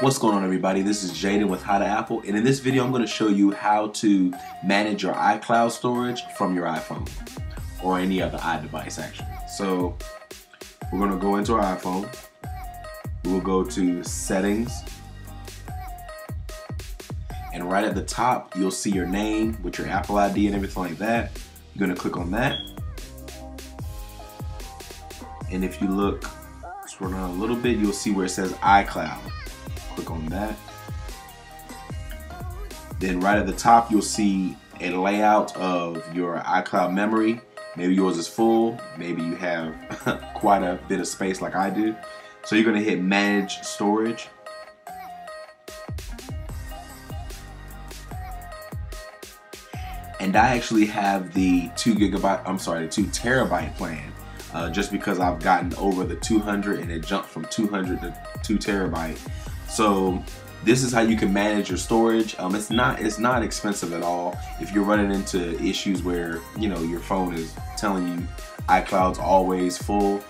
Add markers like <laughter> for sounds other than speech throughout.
What's going on everybody? This is Jaden with How to APPL and in this video I'm going to show you how to manage your iCloud storage from your iPhone or any other iDevice actually. So we're going to go into our iPhone. We'll go to settings and right at the top you'll see your name with your Apple ID and everything like that. You're going to click on that and if you look scroll down a little bit you'll see where it says iCloud click on that. Then right at the top, you'll see a layout of your iCloud memory. Maybe yours is full, maybe you have <laughs> quite a bit of space like I do. So you're gonna hit manage storage. And I actually have the two gigabyte, I'm sorry, the two terabyte plan. Uh, just because I've gotten over the 200 and it jumped from 200 to 2 terabyte so this is how you can manage your storage. Um, it's not it's not expensive at all. If you're running into issues where you know your phone is telling you iCloud's always full,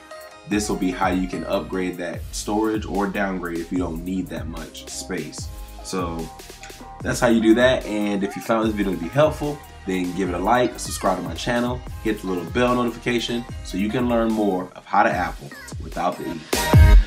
this will be how you can upgrade that storage or downgrade if you don't need that much space. So that's how you do that. And if you found this video to be helpful, then give it a like, subscribe to my channel, hit the little bell notification so you can learn more of how to APPL without the E.